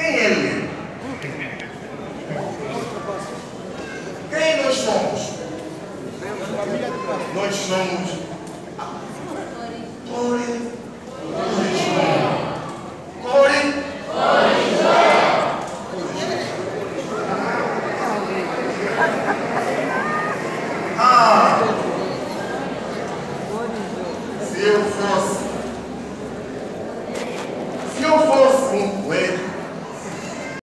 Quem é ele? Quem é nós somos? Nós somos. Core. Core. Ah! Se eu fosse